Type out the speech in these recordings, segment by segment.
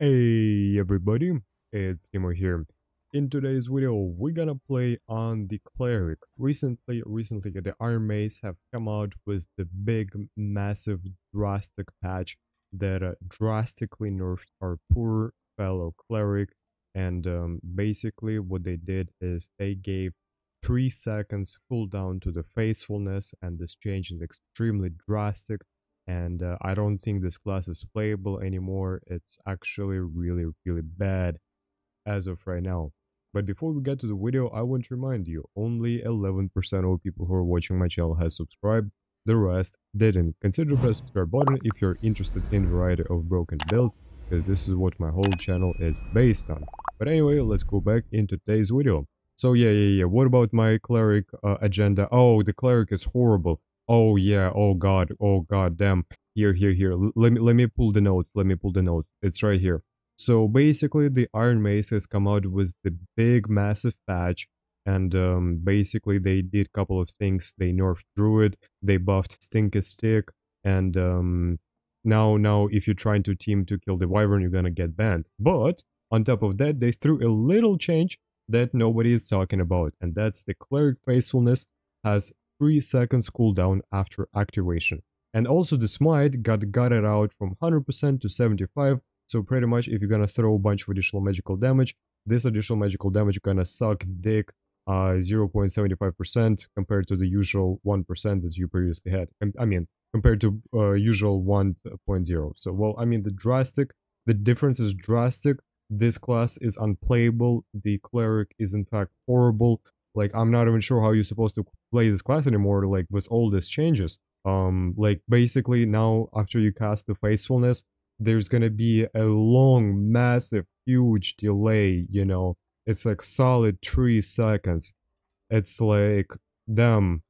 Hey everybody, it's Dimo here. In today's video, we're gonna play on the Cleric. Recently, recently the Mace have come out with the big, massive, drastic patch that uh, drastically nerfed our poor fellow Cleric. And um, basically what they did is they gave 3 seconds cooldown to the Faithfulness and this change is extremely drastic and uh, I don't think this class is playable anymore. It's actually really, really bad as of right now. But before we get to the video, I want to remind you, only 11% of people who are watching my channel has subscribed, the rest didn't. Consider the subscribe button if you're interested in variety of broken builds, because this is what my whole channel is based on. But anyway, let's go back into today's video. So yeah, yeah, yeah, what about my cleric uh, agenda? Oh, the cleric is horrible. Oh yeah, oh god, oh god damn. Here, here, here. L let me let me pull the notes. Let me pull the notes. It's right here. So basically the Iron Mace has come out with the big massive patch and um, basically they did a couple of things. They nerfed Druid, they buffed Stinky Stick, and um, now now if you're trying to team to kill the Wyvern, you're gonna get banned. But on top of that, they threw a little change that nobody is talking about, and that's the Cleric Faithfulness has 3 seconds cooldown after activation. And also the smite got gutted out from 100% to 75, so pretty much if you're gonna throw a bunch of additional magical damage, this additional magical damage gonna suck dick uh, 0.75% compared to the usual 1% that you previously had. I mean, compared to uh, usual 1.0. So, well, I mean, the drastic, the difference is drastic. This class is unplayable. The cleric is in fact horrible. Like, I'm not even sure how you're supposed to play this class anymore, like, with all these changes. Um, like, basically, now, after you cast the Faithfulness, there's gonna be a long, massive, huge delay, you know? It's like solid three seconds. It's like, damn.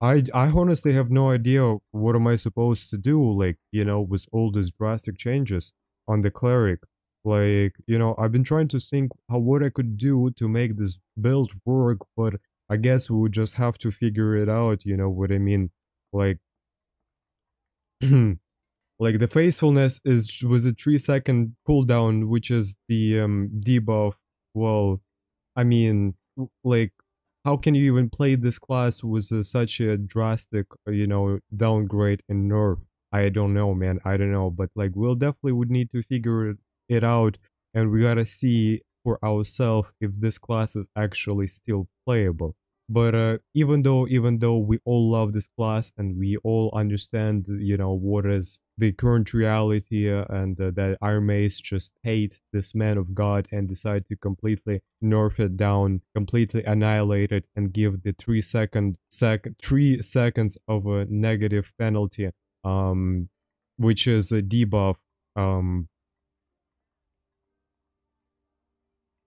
I, I honestly have no idea what am I supposed to do, like, you know, with all these drastic changes on the cleric. Like, you know, I've been trying to think how what I could do to make this build work, but I guess we would just have to figure it out, you know what I mean? Like, like the faithfulness is was a three second cooldown, which is the um, debuff. Well, I mean, like, how can you even play this class with uh, such a drastic, uh, you know, downgrade and nerf? I don't know, man. I don't know, but like, we'll definitely would need to figure it it out and we gotta see for ourselves if this class is actually still playable. But uh, even though even though we all love this class and we all understand you know what is the current reality uh, and uh, that Iron Mace just hates this man of God and decide to completely nerf it down, completely annihilate it, and give the three second sec three seconds of a negative penalty, um, which is a debuff um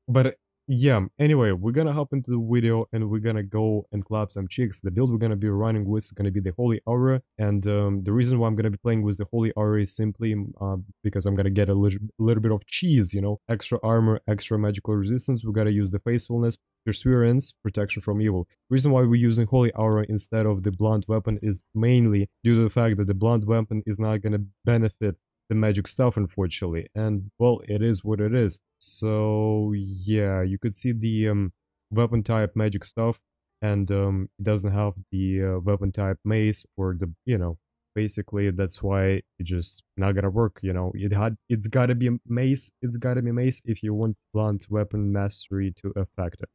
but yeah anyway we're gonna hop into the video and we're gonna go and clap some chicks. The build we're gonna be running with is gonna be the holy aura and um, the reason why i'm gonna be playing with the holy aura is simply uh, because i'm gonna get a little, little bit of cheese you know? Extra armor extra magical resistance. We gotta use the faithfulness perseverance protection from evil. Reason why we're using holy aura instead of the blunt weapon is mainly due to the fact that the blunt weapon is not gonna benefit the magic stuff unfortunately and well it is what it is. So yeah you could see the um, weapon type magic stuff and um, it doesn't have the uh, weapon type mace or the you know basically that's why it just not gonna work you know? It had it's gotta be mace it's gotta be mace if you want blunt weapon mastery to affect it.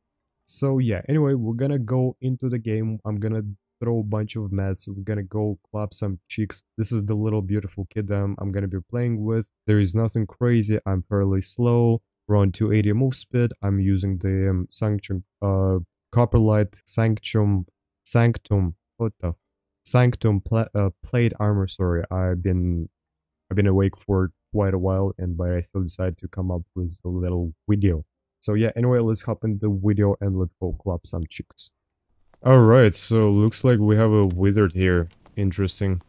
So yeah anyway we're gonna go into the game. I'm gonna throw a bunch of mats. We're gonna go clap some cheeks. This is the little beautiful kid I'm, I'm gonna be playing with. There is nothing crazy. I'm fairly slow. Around 280 move speed. I'm using the um, Sanctum, uh, Copperlight Sanctum, Sanctum, what the? Sanctum pla uh, plate armor. Sorry, I've been, I've been awake for quite a while, and but I still decided to come up with a little video. So yeah, anyway, let's hop into the video and let's go clap some chicks. Alright, so looks like we have a wizard here. Interesting.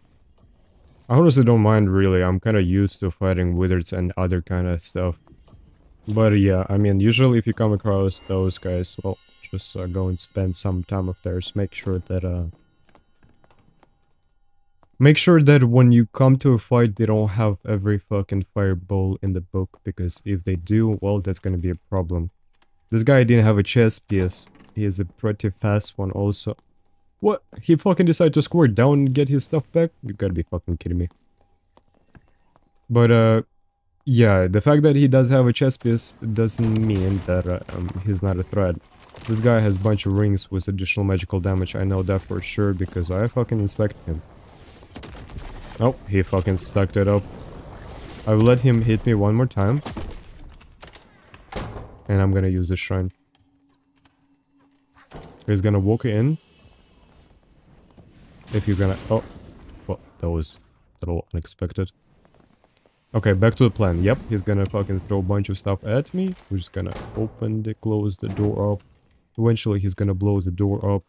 I honestly don't mind really, I'm kinda used to fighting wizards and other kinda stuff. But yeah, I mean, usually if you come across those guys, well, just uh, go and spend some time of theirs, make sure that, uh... Make sure that when you come to a fight, they don't have every fucking fireball in the book, because if they do, well, that's gonna be a problem. This guy didn't have a chest piece. He is a pretty fast one also. What? He fucking decided to squirt down and get his stuff back? You gotta be fucking kidding me. But, uh, yeah, the fact that he does have a chest piece doesn't mean that uh, um, he's not a threat. This guy has a bunch of rings with additional magical damage, I know that for sure because I fucking inspected him. Oh, he fucking stuck it up. I will let him hit me one more time. And I'm gonna use the shrine. He's gonna walk in. If you're gonna... Oh. Well, that was a little unexpected. Okay, back to the plan. Yep, he's gonna fucking throw a bunch of stuff at me. We're just gonna open the, close the door up. Eventually he's gonna blow the door up.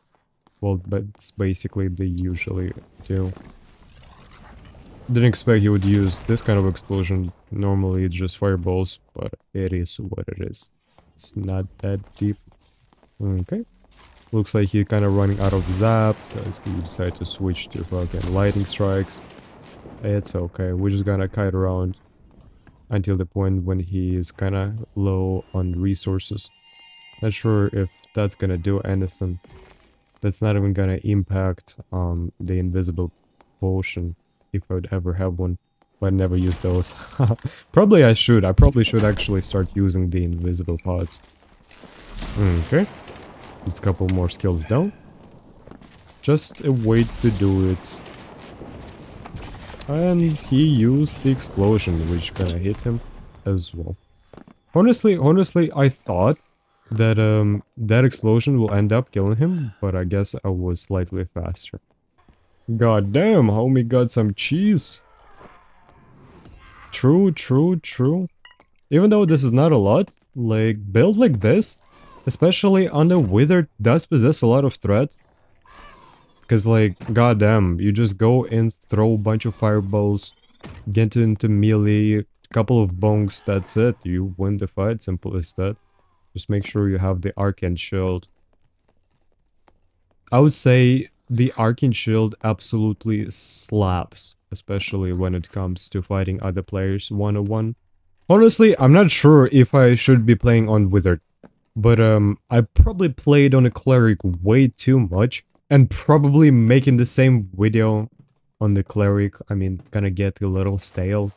Well, that's basically they usually do. Didn't expect he would use this kind of explosion. Normally it's just fireballs, but it is what it is. It's not that deep. Okay. Looks like he's kind of running out of zaps, because he decided to switch to fucking lightning strikes. It's okay, we're just gonna kite around until the point when he is kind of low on resources. Not sure if that's gonna do anything. That's not even gonna impact um, the invisible potion, if I would ever have one. But I never use those. probably I should. I probably should actually start using the invisible pods. Okay. Just a couple more skills down. Just a way to do it and he used the explosion, which kinda hit him as well. Honestly, honestly, I thought that um that explosion will end up killing him, but I guess I was slightly faster. God damn, homie got some cheese. True, true, true. Even though this is not a lot, like, build like this, especially on the Wither, does possess a lot of threat. Because, like, goddamn, you just go and throw a bunch of fireballs, get into melee, couple of bonks, that's it. You win the fight, simple as that. Just make sure you have the Arcane Shield. I would say the Arcane Shield absolutely slaps, especially when it comes to fighting other players one-on-one. Honestly, I'm not sure if I should be playing on Wither, but um, I probably played on a Cleric way too much, and probably making the same video on the cleric, I mean, gonna get a little stale.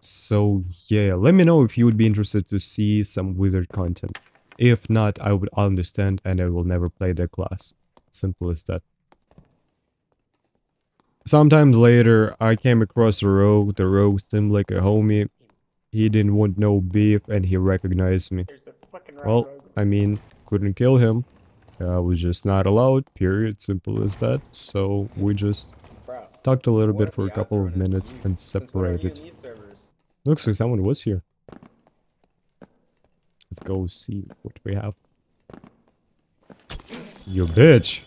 So yeah, let me know if you would be interested to see some wizard content. If not, I would understand and I will never play the class. Simple as that. Sometimes later, I came across a rogue. The rogue seemed like a homie. He didn't want no beef and he recognized me. Well, I mean, couldn't kill him. Uh, I was just not allowed, period, simple as that. So we just talked a little bit for a couple of minutes and separated. Looks like someone was here. Let's go see what we have. You bitch!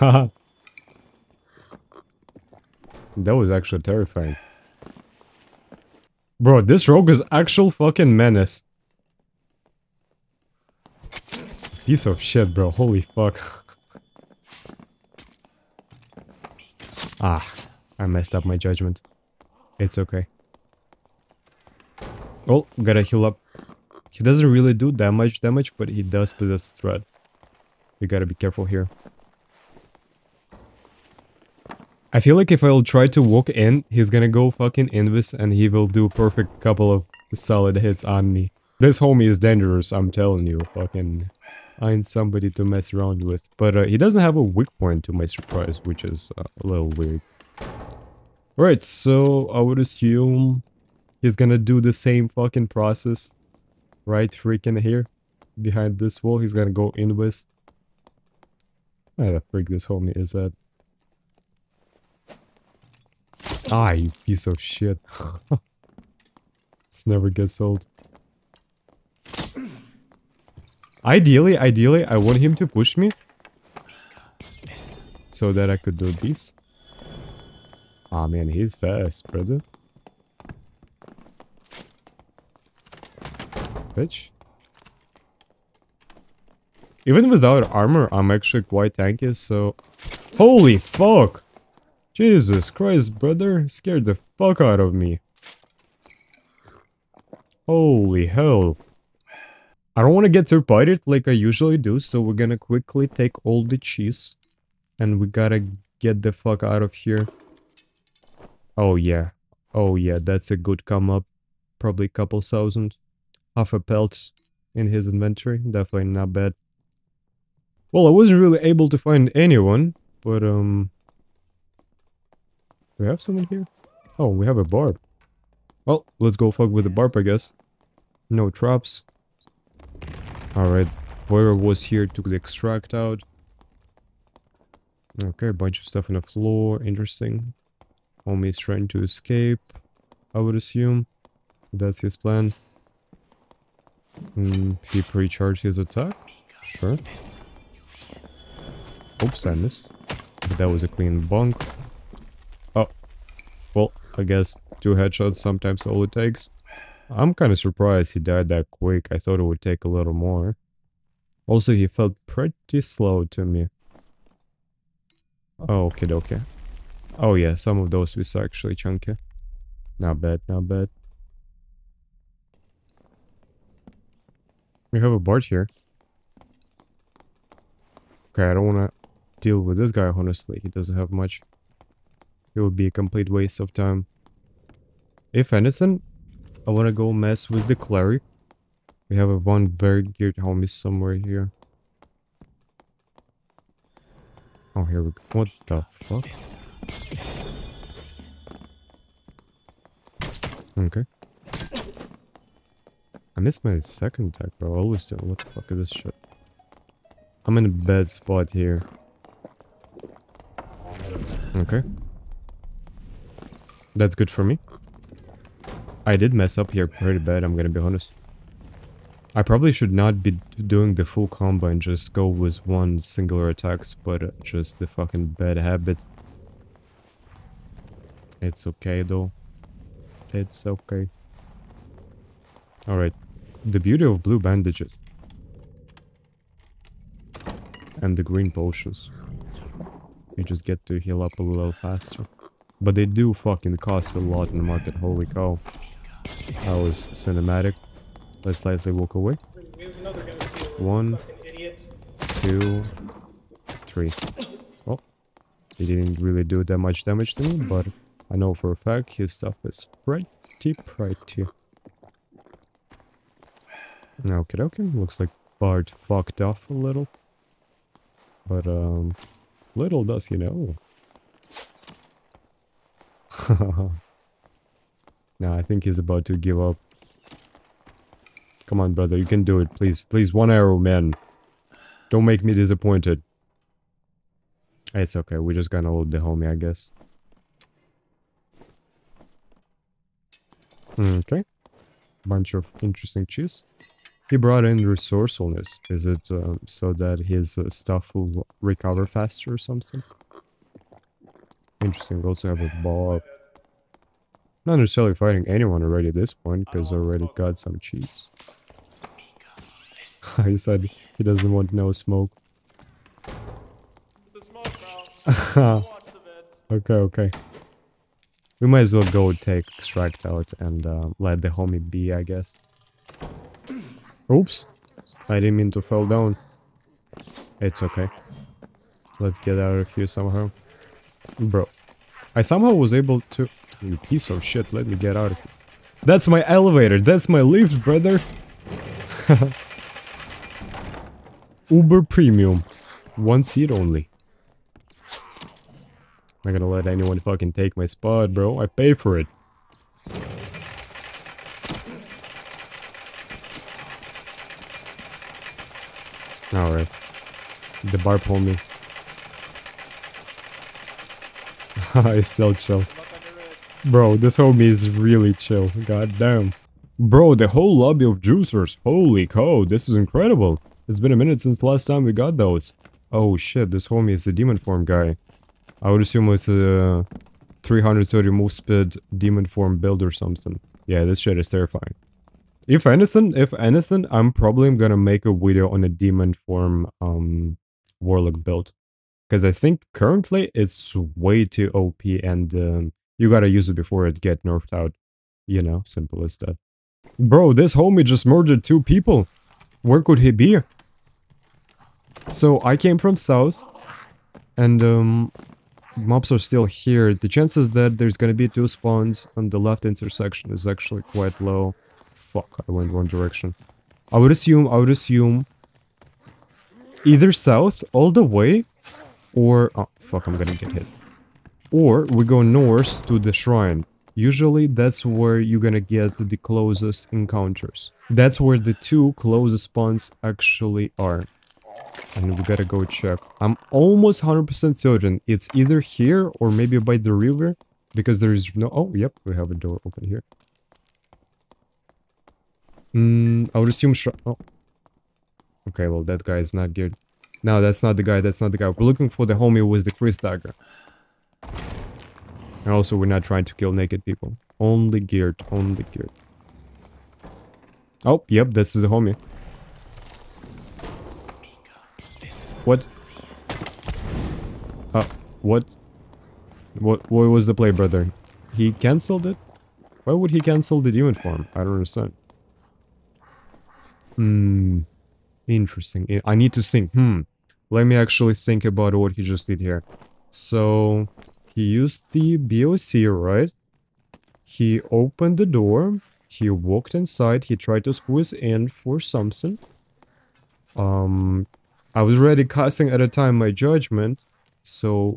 that was actually terrifying. Bro, this rogue is actual fucking menace. Piece of shit, bro. Holy fuck. ah, I messed up my judgment. It's okay. Oh, gotta heal up. He doesn't really do that much damage, but he does possess threat. You gotta be careful here. I feel like if I'll try to walk in, he's gonna go fucking invis and he will do a perfect couple of solid hits on me. This homie is dangerous, I'm telling you. Fucking find somebody to mess around with. But uh, he doesn't have a weak point to my surprise, which is uh, a little weird. Alright, so I would assume he's gonna do the same fucking process. Right freaking here. Behind this wall, he's gonna go in with. Where the freak this homie is at? Ah, you piece of shit. this never gets old. Ideally, ideally, I want him to push me. So that I could do this. Ah oh, man, he's fast, brother. Bitch. Even without armor, I'm actually quite tanky, so... Holy fuck! Jesus Christ, brother. Scared the fuck out of me. Holy hell. I don't want to get too like I usually do, so we're gonna quickly take all the cheese. And we gotta get the fuck out of here. Oh yeah. Oh yeah, that's a good come up. Probably a couple thousand. Half a pelt in his inventory. Definitely not bad. Well, I wasn't really able to find anyone, but um... Do we have someone here? Oh, we have a barb. Well, let's go fuck with the barb, I guess. No traps. Alright, whoever was here took the extract out. Okay, a bunch of stuff on the floor. Interesting. Homie is trying to escape, I would assume. That's his plan. Mm, he pre-charged his attack? Sure. Oops, I missed. But that was a clean bunk. Oh. Well, I guess two headshots sometimes all it takes. I'm kind of surprised he died that quick. I thought it would take a little more. Also, he felt pretty slow to me. Oh, okay, okay. Oh yeah, some of those was actually chunky. Not bad, not bad. We have a board here. Okay, I don't want to deal with this guy, honestly. He doesn't have much. It would be a complete waste of time. If anything, I want to go mess with the cleric. We have a one very geared homie somewhere here. Oh, here we go. What the fuck? Okay. I missed my second attack, bro. I always do. What the fuck is this shit? I'm in a bad spot here. Okay. That's good for me. I did mess up here pretty bad, I'm gonna be honest. I probably should not be doing the full combo and just go with one singular attacks, but just the fucking bad habit. It's okay though. It's okay. Alright. The beauty of blue bandages. And the green potions. You just get to heal up a little faster. But they do fucking cost a lot in the market, holy cow. That was cinematic. Let's slightly walk away. One, two, three. Oh, he didn't really do that much damage to me, but I know for a fact his stuff is pretty pretty. Okay, okay. Looks like Bart fucked off a little. But, um, little does he know. now I think he's about to give up. Come on, brother. You can do it. Please. Please, one arrow, man. Don't make me disappointed. It's okay. We're just gonna load the homie, I guess. Okay. Bunch of interesting cheese. He brought in resourcefulness. Is it uh, so that his uh, stuff will recover faster or something? Interesting. We also have a ball. Not necessarily fighting anyone already at this point, because I already got some cheese. he said he doesn't want no smoke. okay, okay. We might as well go take extract out and uh, let the homie be, I guess. Oops. I didn't mean to fall down. It's okay. Let's get out of here somehow. Bro. I somehow was able to... You piece of shit, let me get out of here. That's my elevator, that's my lift, brother! Uber Premium. One seat only. I'm not gonna let anyone fucking take my spot, bro. I pay for it. Alright. The bar pulled me. I still chill. Bro, this homie is really chill. God damn. Bro, the whole lobby of juicers. Holy cow, this is incredible. It's been a minute since last time we got those. Oh shit, this homie is the demon form guy. I would assume it's a 330 move speed demon form build or something. Yeah, this shit is terrifying. If anything, if anything, I'm probably gonna make a video on a demon form um warlock build. Because I think currently it's way too OP and um, you gotta use it before it get nerfed out. You know, simple as that. Bro, this homie just murdered two people. Where could he be? So I came from south and um, mobs are still here. The chances that there's gonna be two spawns on the left intersection is actually quite low. Fuck, I went one direction. I would assume, I would assume either south all the way or... Oh, fuck, I'm gonna get hit. Or we go north to the shrine. Usually that's where you're gonna get the closest encounters. That's where the two closest spawns actually are. And we gotta go check. I'm almost 100% certain it's either here or maybe by the river. Because there is no... Oh, yep, we have a door open here. Hmm, I would assume... Oh. Okay, well, that guy is not good. No, that's not the guy, that's not the guy. We're looking for the homie with the Kris dagger. And also, we're not trying to kill naked people. Only geared, only geared. Oh, yep, this is a homie. What? Uh, what? What, what was the play, brother? He cancelled it? Why would he cancel the demon form? I don't understand. Hmm. Interesting. I need to think. Hmm. Let me actually think about what he just did here. So, he used the BOC, right? He opened the door. He walked inside. He tried to squeeze in for something. Um, I was already casting at a time my judgment. So,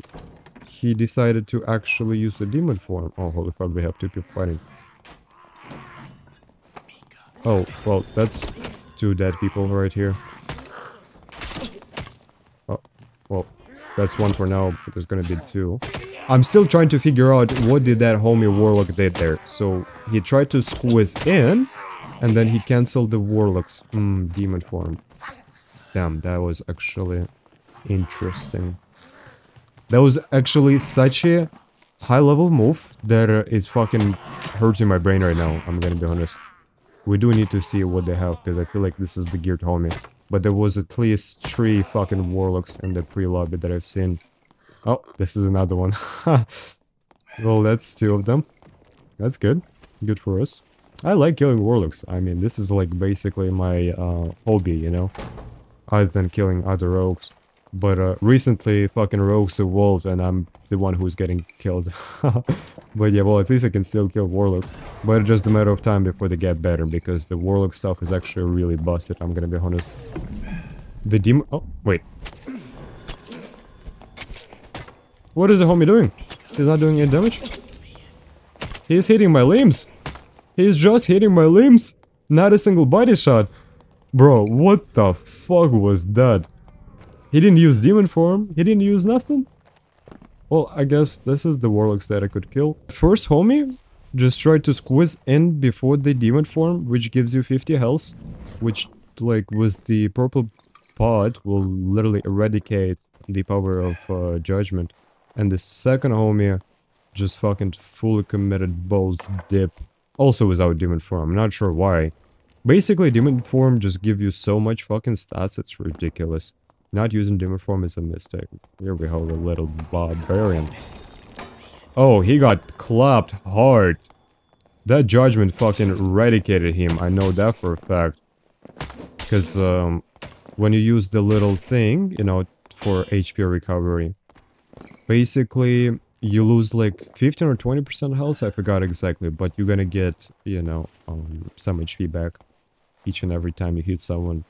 he decided to actually use the demon form. Oh, holy fuck, we have two people fighting. Oh, well, that's two dead people right here. Oh, well, that's one for now, but there's gonna be two. I'm still trying to figure out what did that homie warlock did there. So, he tried to squeeze in, and then he cancelled the warlock's mm, demon form. Damn, that was actually interesting. That was actually such a high level move that uh, it's fucking hurting my brain right now, I'm gonna be honest. We do need to see what they have, because I feel like this is the geared homie. But there was at least three fucking warlocks in the pre-lobby that I've seen. Oh, this is another one. well, that's two of them. That's good. Good for us. I like killing warlocks. I mean, this is like basically my uh, hobby, you know? Other than killing other rogues. But uh, recently, fucking rogues evolved and I'm the one who's getting killed. but yeah, well, at least I can still kill warlocks. But it's just a matter of time before they get better, because the warlock stuff is actually really busted, I'm gonna be honest. The demon- oh, wait. What is the homie doing? He's not doing any damage? He's hitting my limbs! He's just hitting my limbs! Not a single body shot! Bro, what the fuck was that? He didn't use demon form. He didn't use nothing. Well, I guess this is the warlocks that I could kill. First homie, just try to squeeze in before the demon form, which gives you 50 health. Which, like, with the purple pod, will literally eradicate the power of uh, judgment. And the second homie, just fucking fully committed both dip. Also without demon form, I'm not sure why. Basically, demon form just give you so much fucking stats, it's ridiculous. Not using demon form is a mistake. Here we have a little barbarian. Oh, he got clapped hard. That judgment fucking eradicated him. I know that for a fact. Because um, when you use the little thing, you know, for HP recovery, basically you lose like 15 or 20% health. I forgot exactly, but you're gonna get, you know, um, some HP back each and every time you hit someone.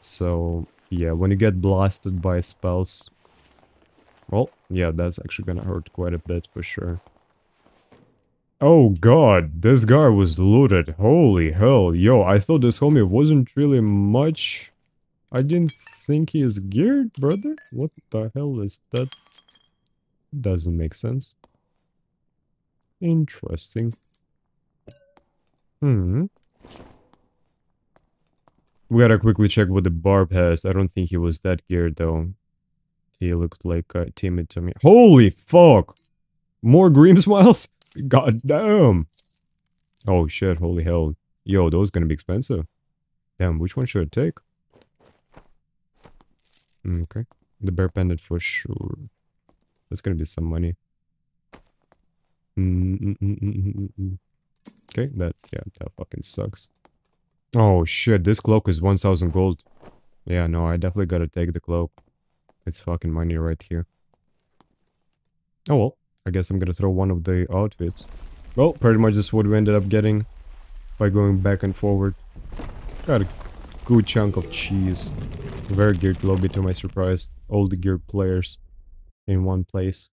So yeah, when you get blasted by spells... Well, yeah, that's actually gonna hurt quite a bit for sure. Oh god, this guy was looted. Holy hell. Yo, I thought this homie wasn't really much... I didn't think he is geared, brother. What the hell is that? Doesn't make sense. Interesting. Hmm. We gotta quickly check what the barb has. I don't think he was that geared though. He looked like uh, timid to me. Holy fuck! More green smiles? God damn! Oh shit, holy hell. Yo, those gonna be expensive. Damn, which one should I take? Mm, okay. The bear pendant for sure. That's gonna be some money. Mm -mm -mm, mm, mm okay, that, yeah, that fucking sucks. Oh shit, this cloak is 1000 gold. Yeah, no, I definitely gotta take the cloak. It's fucking money right here. Oh well, I guess I'm gonna throw one of the outfits. Well, pretty much just what we ended up getting by going back and forward. Got a good chunk of cheese. Very geared lobby to my surprise. All the geared players in one place.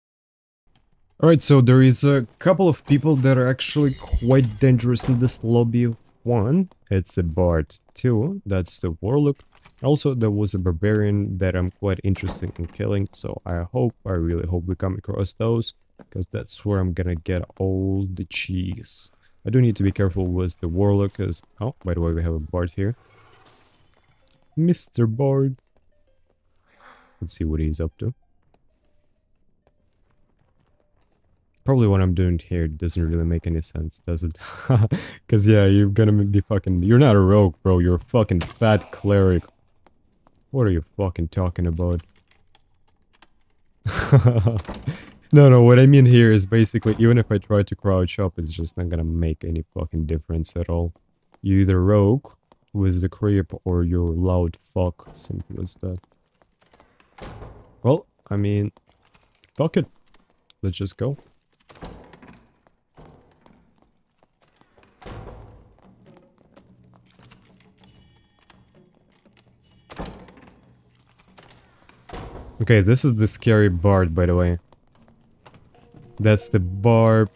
Alright, so there is a couple of people that are actually quite dangerous in this lobby. One, it's the Bard. too. that's the Warlock. Also, there was a Barbarian that I'm quite interested in killing, so I hope, I really hope we come across those, because that's where I'm gonna get all the cheese. I do need to be careful with the Warlock, because... Oh, by the way, we have a Bard here. Mr. Bard. Let's see what he's up to. Probably what I'm doing here doesn't really make any sense, does it? Because, yeah, you're gonna be fucking... You're not a rogue, bro. You're a fucking fat cleric. What are you fucking talking about? no, no, what I mean here is basically, even if I try to crouch up, it's just not gonna make any fucking difference at all. You either rogue with the creep or you're loud fuck, simple as that. Well, I mean, fuck it. Let's just go. Okay, this is the scary bard, by the way. That's the barb.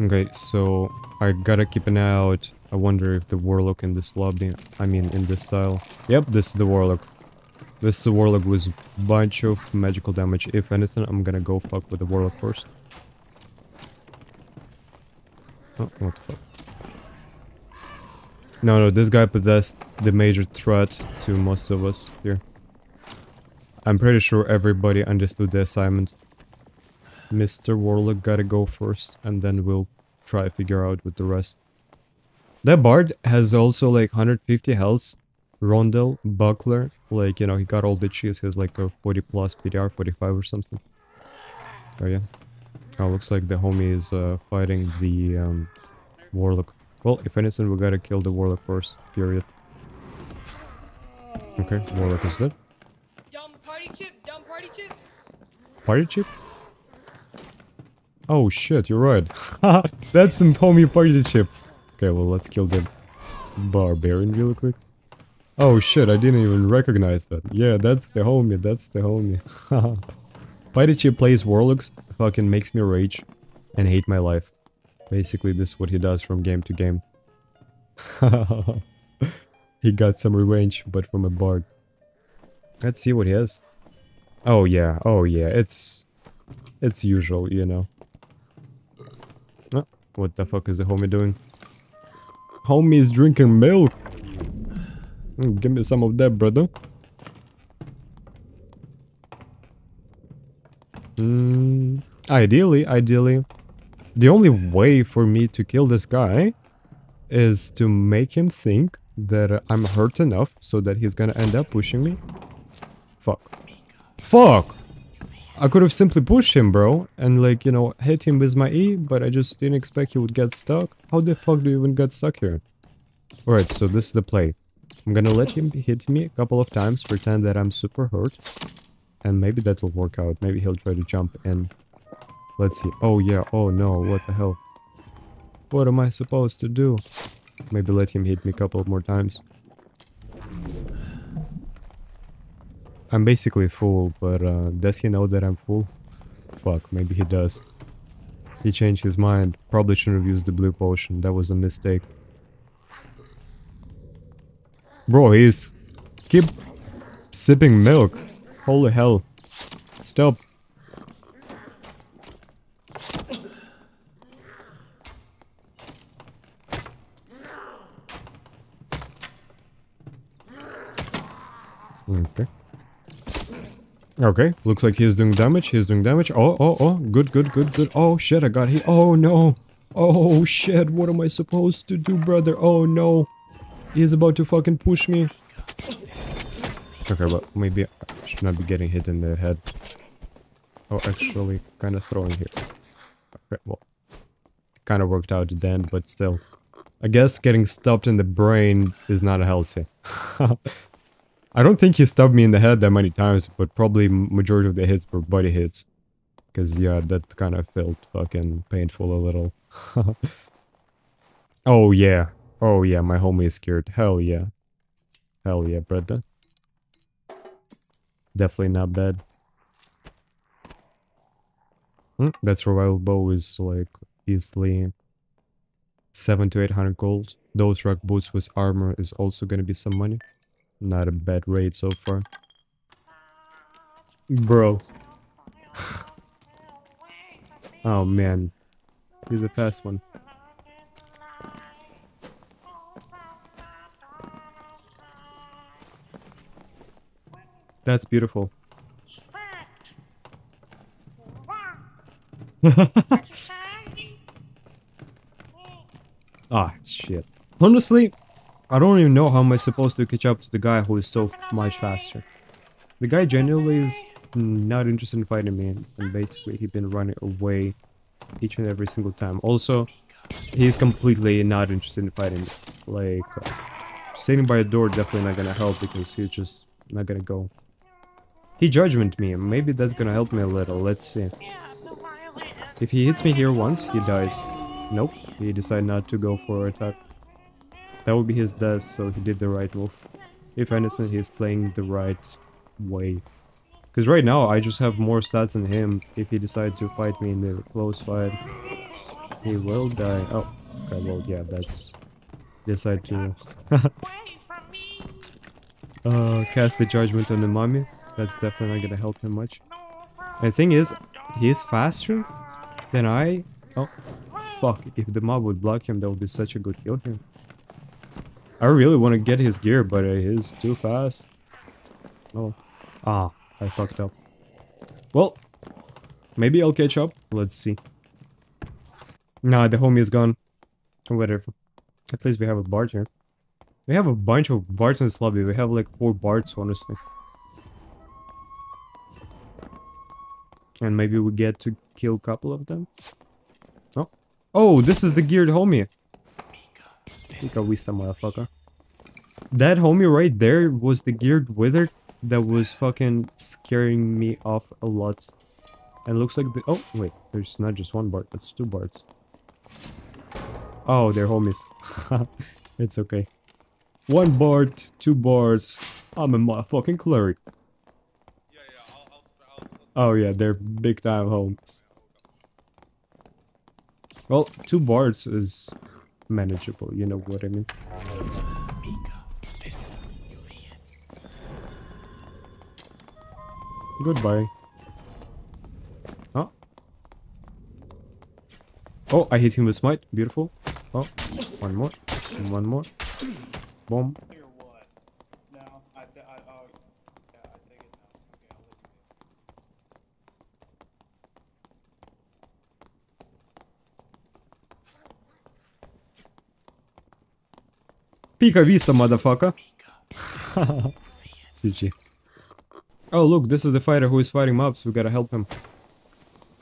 Okay, so I gotta keep an eye out. I wonder if the warlock in this lobby, I mean in this style. Yep, this is the warlock. This is the warlock with a bunch of magical damage. If anything, I'm gonna go fuck with the warlock first. Oh, what the fuck. No, no, this guy possessed the major threat to most of us here. I'm pretty sure everybody understood the assignment. Mr. Warlock gotta go first, and then we'll try to figure out with the rest. That bard has also like 150 health. Rondel, Buckler, like, you know, he got all the cheese. He has like a 40 plus PDR, 45 or something. Oh yeah. Oh, looks like the homie is uh, fighting the um, Warlock. Well, if anything, we gotta kill the Warlock first, period. Okay, Warlock is dead. Party chip, dumb party chip. Party chip? Oh shit, you're right. That's the homie party chip. Okay, well let's kill the barbarian real quick. Oh shit, I didn't even recognize that. Yeah, that's the homie, that's the homie. party chip plays warlocks, fucking makes me rage and hate my life. Basically, this is what he does from game to game. he got some revenge, but from a bard. Let's see what he has. Oh yeah, oh yeah, it's... It's usual, you know. Oh, what the fuck is the homie doing? Homie is drinking milk! Mm, give me some of that, brother. Mm, ideally, ideally, the only way for me to kill this guy is to make him think that I'm hurt enough so that he's gonna end up pushing me. Fuck. Fuck! I could have simply pushed him, bro, and like, you know, hit him with my E, but I just didn't expect he would get stuck. How the fuck do you even get stuck here? Alright, so this is the play. I'm gonna let him hit me a couple of times, pretend that I'm super hurt. And maybe that will work out. Maybe he'll try to jump in. Let's see. Oh yeah, oh no, what the hell? What am I supposed to do? Maybe let him hit me a couple more times. I'm basically full, but uh, does he know that I'm full? Fuck, maybe he does. He changed his mind. Probably shouldn't have used the blue potion. That was a mistake. Bro, he's... Keep sipping milk. Holy hell. Stop. Okay. Okay, looks like he's doing damage, he's doing damage. Oh, oh, oh, good, good, good, good. Oh, shit, I got hit. Oh, no. Oh, shit, what am I supposed to do, brother? Oh, no. He's about to fucking push me. Okay, but maybe I should not be getting hit in the head. Oh, actually, kind of throwing here. Okay, well, kind of worked out at the end, but still. I guess getting stopped in the brain is not healthy. I don't think he stabbed me in the head that many times, but probably majority of the hits were body hits. Because, yeah, that kind of felt fucking painful a little. oh, yeah. Oh, yeah, my homie is scared. Hell yeah. Hell yeah, brother. Definitely not bad. Hmm, that survival bow is like easily 7 to 800 gold. Those rock boots with armor is also gonna be some money. Not a bad raid so far. Bro. oh man. He's a fast one. That's beautiful. ah, shit. Honestly, I don't even know how am I supposed to catch up to the guy who is so much faster. The guy genuinely is not interested in fighting me, and basically he's been running away each and every single time. Also, he's completely not interested in fighting me. Like, uh, sitting by a door definitely not gonna help because he's just not gonna go. He judgment me, maybe that's gonna help me a little, let's see. If he hits me here once, he dies. Nope, he decided not to go for attack. That would be his death, so he did the right move. If anything, he's playing the right way. Because right now, I just have more stats than him. If he decides to fight me in the close fight, he will die. Oh, okay, well, yeah, that's... Decide to... uh, cast the judgment on the mummy. That's definitely not gonna help him much. And the thing is, he's faster than I... Oh, fuck. If the mob would block him, that would be such a good kill here. I really want to get his gear, but uh, he's too fast. Oh. Ah, I fucked up. Well, maybe I'll catch up. Let's see. Nah, the homie is gone. Whatever. At least we have a bard here. We have a bunch of bards in this lobby. We have like four bards, honestly. And maybe we get to kill a couple of them. Oh. Oh, this is the geared homie. Pika Vista, motherfucker. That homie right there was the geared wizard that was fucking scaring me off a lot. And looks like the- oh, wait, there's not just one bard, that's two bards. Oh, they're homies. it's okay. One bard, two bards. I'm a motherfucking cleric. Oh yeah, they're big time homies. Well, two bards is manageable, you know what I mean. Goodbye. Oh. Oh, I hit him with smite. Beautiful. Oh, one more. And one more. Boom. Or what? No, I, t I, oh, yeah, I take it now. Okay, I'll let you go. Pika Vista, motherfucker. GG. Oh, look, this is the fighter who is fighting mobs. We gotta help him.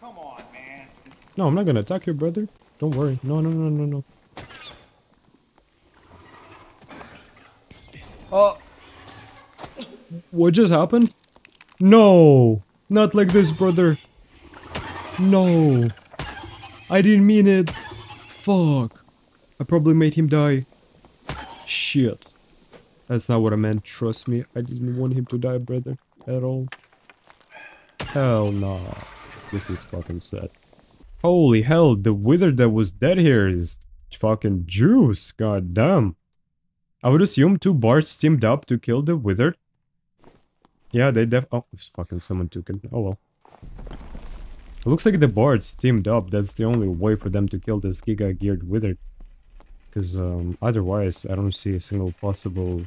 Come on, man. No, I'm not gonna attack you, brother. Don't worry. No, no, no, no, no. Oh. What just happened? No. Not like this, brother. No. I didn't mean it. Fuck. I probably made him die. Shit. That's not what I meant. Trust me. I didn't want him to die, brother. At all. Hell no. This is fucking sad. Holy hell, the wizard that was dead here is fucking juice. God damn. I would assume two bards teamed up to kill the wizard. Yeah, they def- oh, fucking someone took it. Oh well. It looks like the bards teamed up. That's the only way for them to kill this Giga Geared Wizard. Because um, otherwise, I don't see a single possible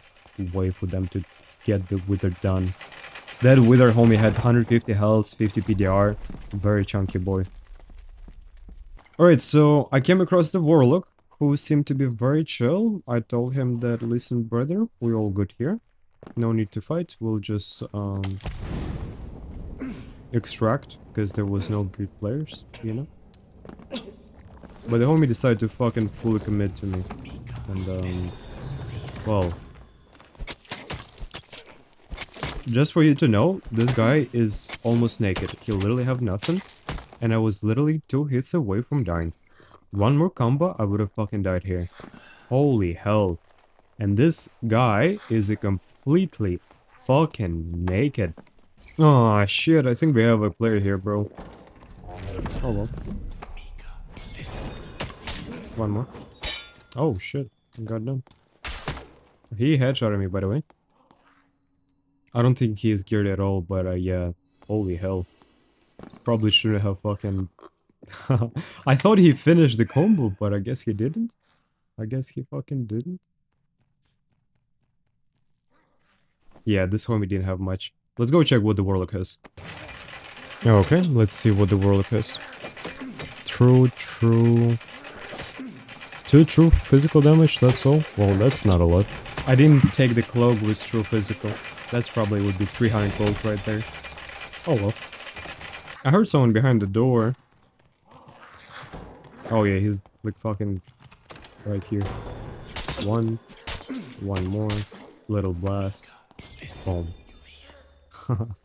way for them to get the Wither done. That Wither homie had 150 health, 50 PDR. Very chunky boy. Alright, so I came across the Warlock, who seemed to be very chill. I told him that, listen brother, we're all good here. No need to fight. We'll just um, extract because there was no good players, you know. But the homie decided to fucking fully commit to me, and um, well, just for you to know, this guy is almost naked. He literally have nothing, and I was literally two hits away from dying. One more combo, I would have fucking died here. Holy hell. And this guy is a completely fucking naked. Oh shit, I think we have a player here, bro. Oh well. One more. Oh shit, done. He headshotted me, by the way. I don't think he is geared at all, but uh, yeah. Holy hell. Probably shouldn't have fucking... I thought he finished the combo, but I guess he didn't. I guess he fucking didn't. Yeah, this homie didn't have much. Let's go check what the Warlock has. Okay, let's see what the Warlock has. True, true... Two true physical damage, that's all? Well, that's not a lot. I didn't take the cloak with true physical. That's probably would be 300 gold right there. Oh well. I heard someone behind the door. Oh yeah, he's like fucking right here. One. One more. Little blast. Boom.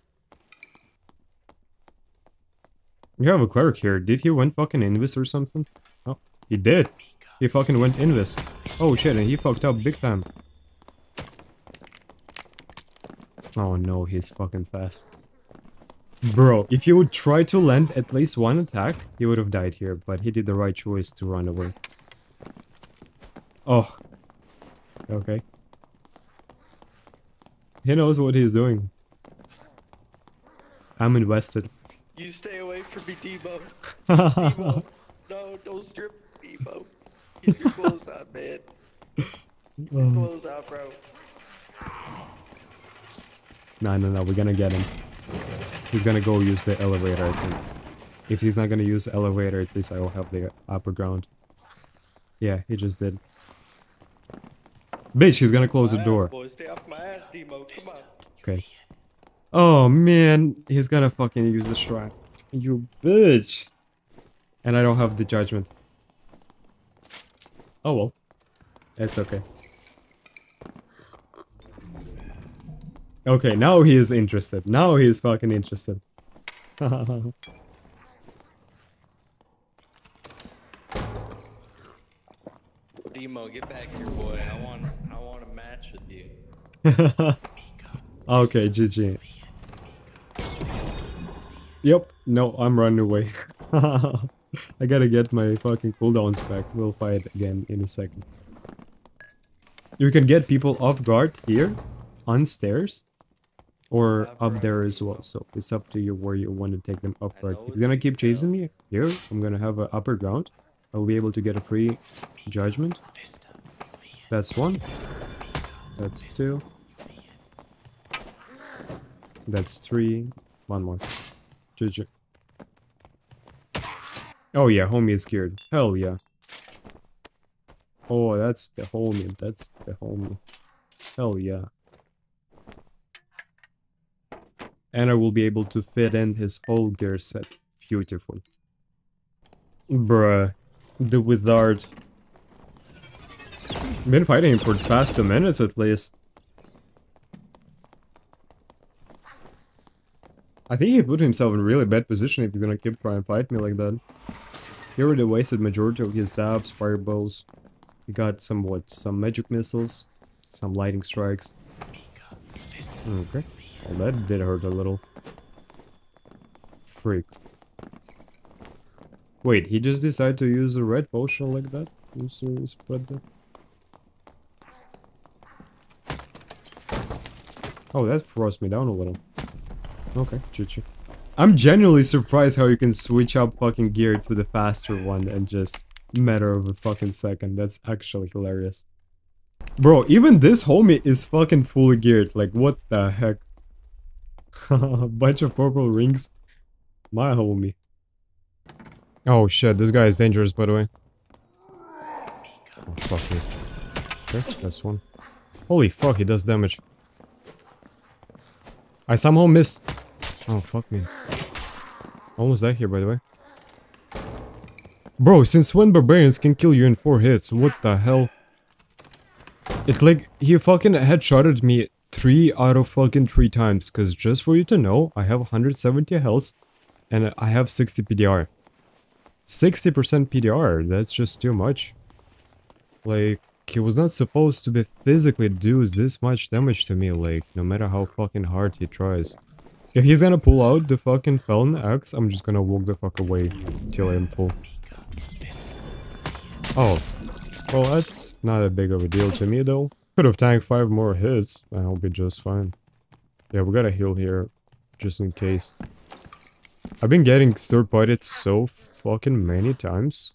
you have a cleric here. Did he went fucking invis or something? Oh, he did. He fucking went invis. Oh shit, and he fucked up big time. Oh no, he's fucking fast. Bro, if he would try to land at least one attack, he would have died here, but he did the right choice to run away. Oh. Okay. He knows what he's doing. I'm invested. You stay away from me, Dimo. Dimo. No, don't strip Dimo. Keep your clothes on, man. Keep your um. clothes out, bro. No, no, no, we're gonna get him. He's gonna go use the elevator, I think. If he's not gonna use the elevator, at least I will have the upper ground. Yeah, he just did. Bitch, he's gonna close the door. Boy. Stay off my ass, Dimo. Come on. Okay. Oh man, he's gonna fucking use the shrine. You bitch. And I don't have the judgment. Oh well. It's okay. Okay, now he is interested. Now he is fucking interested. Dimo, get back here, boy. I want, I want a match with you. okay, GG. Yep, no, I'm running away. I gotta get my fucking cooldowns back. We'll fight again in a second. You can get people off guard here, on stairs, or up there as well. So it's up to you where you want to take them off guard. If he's gonna keep chasing me here, I'm gonna have an upper ground. I'll be able to get a free judgment. That's one. That's two. That's three. One more. GG. Oh yeah, homie is scared. Hell yeah. Oh, that's the homie. That's the homie. Hell yeah. And I will be able to fit in his whole gear set. Beautiful. Bruh. The wizard. Been fighting him for the past two minutes at least. I think he put himself in a really bad position if he's gonna keep trying to fight me like that. He already wasted majority of his stabs, fireballs. He got some what? Some magic missiles, some lightning strikes. Okay. Well, that did hurt a little. Freak. Wait, he just decided to use a red potion like that? Use a spread that? Oh, that froze me down a little. Okay, GG. I'm genuinely surprised how you can switch up fucking gear to the faster one and just matter of a fucking second. That's actually hilarious. Bro, even this homie is fucking fully geared. Like, what the heck? Bunch of purple rings. My homie. Oh shit, this guy is dangerous, by the way. Oh, fuck me. Okay, that's one. Holy fuck, he does damage. I somehow missed. Oh, fuck me. Almost died here, by the way. Bro, since when barbarians can kill you in 4 hits? What the hell? It's like, he fucking headshotted me 3 out of fucking 3 times. Cause just for you to know, I have 170 health. And I have 60 PDR. 60% PDR, that's just too much. Like, he was not supposed to be physically do this much damage to me, like, no matter how fucking hard he tries. If he's gonna pull out the fucking Felling axe, I'm just gonna walk the fuck away till I'm full. Oh. Well, that's not a big of a deal to me, though. Could have tanked five more hits, and I'll be just fine. Yeah, we gotta heal here, just in case. I've been getting third-parted so fucking many times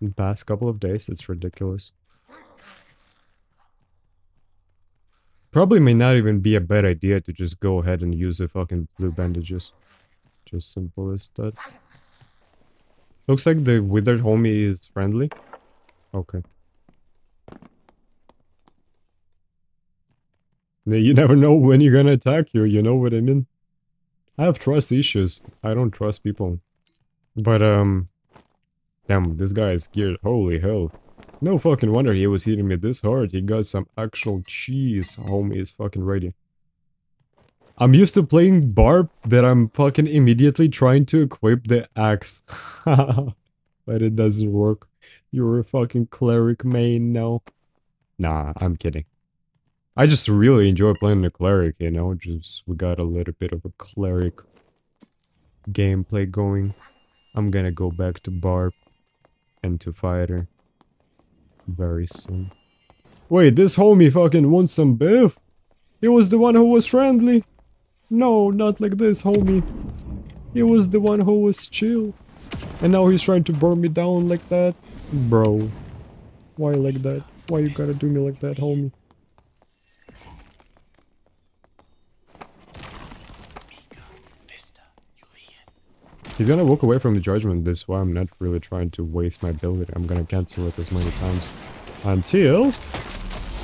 in the past couple of days, it's ridiculous. Probably may not even be a bad idea to just go ahead and use the fucking blue bandages. Just simple as that. Looks like the Withard homie is friendly. Okay. You never know when you're gonna attack you, you know what I mean? I have trust issues. I don't trust people. But, um... Damn, this guy is geared. Holy hell. No fucking wonder he was hitting me this hard. He got some actual cheese. Homie is fucking ready. I'm used to playing Barb that I'm fucking immediately trying to equip the axe. but it doesn't work. You're a fucking cleric main now. Nah, I'm kidding. I just really enjoy playing the cleric, you know, just we got a little bit of a cleric gameplay going. I'm gonna go back to Barb and to Fighter very soon. Wait, this homie fucking wants some beef? He was the one who was friendly? No, not like this, homie. He was the one who was chill. And now he's trying to burn me down like that? Bro. Why like that? Why you gotta do me like that, homie? He's gonna walk away from the judgment, this is why I'm not really trying to waste my ability. I'm gonna cancel it as many times. Until...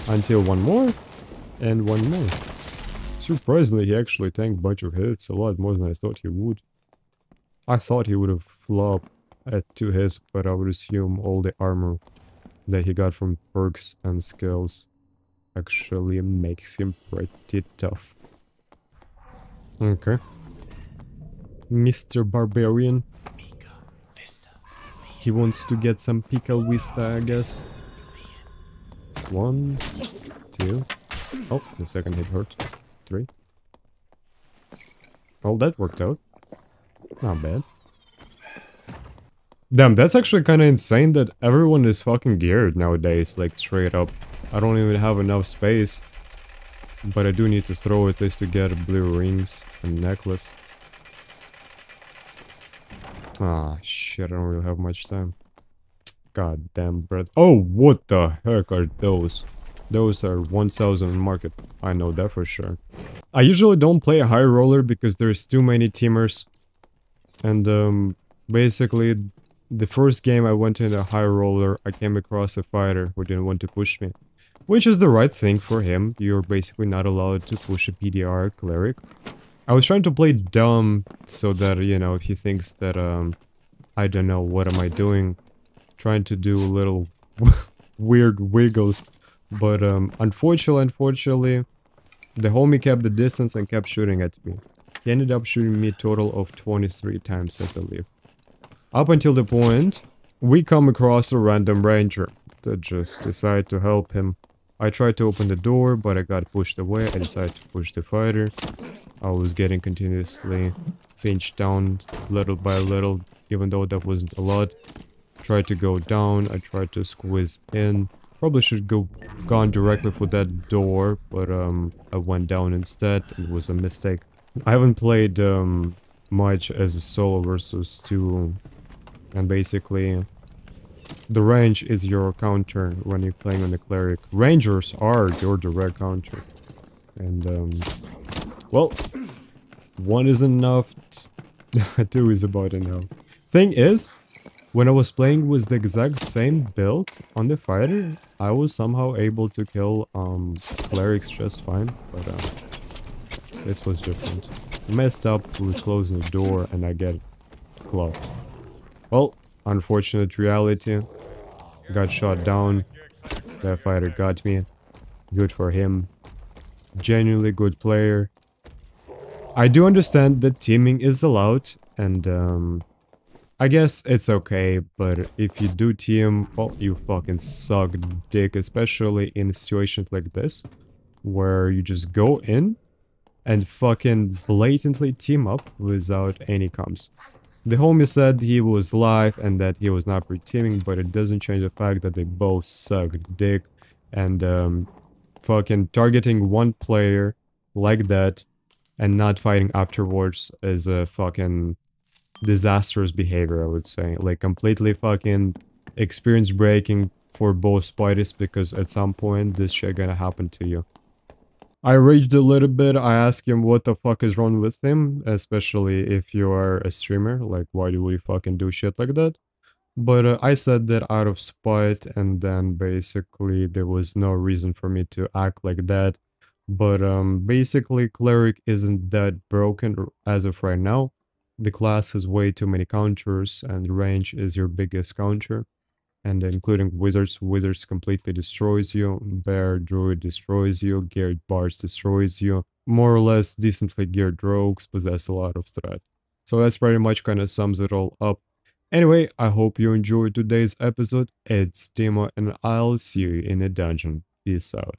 Until one more. And one more. Surprisingly, he actually tanked a bunch of hits, a lot more than I thought he would. I thought he would have flopped at two hits, but I would assume all the armor that he got from perks and skills actually makes him pretty tough. Okay. Mr. Barbarian. He wants to get some Pica Vista, I guess. One, two. Oh, the second hit hurt. Three. Oh, that worked out. Not bad. Damn, that's actually kind of insane that everyone is fucking geared nowadays, like straight up. I don't even have enough space. But I do need to throw at least to get blue rings and necklace. Ah, shit, I don't really have much time. God damn bread. Oh, what the heck are those? Those are 1000 market. I know that for sure. I usually don't play a high roller because there's too many teamers. And um, basically, the first game I went in a high roller, I came across a fighter who didn't want to push me. Which is the right thing for him. You're basically not allowed to push a PDR cleric. I was trying to play dumb so that, you know, if he thinks that, um, I don't know, what am I doing? Trying to do little weird wiggles. But, um, unfortunately, unfortunately, the homie kept the distance and kept shooting at me. He ended up shooting me total of 23 times, I believe. Up until the point, we come across a random ranger that just decided to help him. I tried to open the door, but I got pushed away. I decided to push the fighter. I was getting continuously pinched down little by little, even though that wasn't a lot. Tried to go down, I tried to squeeze in. Probably should go gone directly for that door, but um, I went down instead. It was a mistake. I haven't played um, much as a solo versus two, and basically the range is your counter when you're playing on the cleric. Rangers are your direct counter. And, um, well, one is enough, two is about enough. Thing is, when I was playing with the exact same build on the fighter, I was somehow able to kill, um, clerics just fine, but, uh, this was different. Messed up, was closing the door, and I get clocked. Well, unfortunate reality. Got shot down. That fighter got me. Good for him. Genuinely good player. I do understand that teaming is allowed, and um, I guess it's okay, but if you do team, well, you fucking suck dick, especially in situations like this, where you just go in and fucking blatantly team up without any comms. The homie said he was live and that he was not pre-teaming, but it doesn't change the fact that they both suck dick, and um, fucking targeting one player like that and not fighting afterwards is a fucking disastrous behavior, I would say. Like, completely fucking experience breaking for both parties because at some point this shit gonna happen to you. I raged a little bit. I asked him what the fuck is wrong with him, especially if you are a streamer. Like, why do we fucking do shit like that? But uh, I said that out of spite, and then basically there was no reason for me to act like that. But um, basically, Cleric isn't that broken as of right now. The class has way too many counters, and range is your biggest counter. And including wizards, wizards completely destroys you, bear, druid destroys you, geared bars destroys you. More or less decently geared rogues possess a lot of threat. So that's pretty much kind of sums it all up. Anyway, I hope you enjoyed today's episode. It's Dimo and I'll see you in a dungeon. Peace out.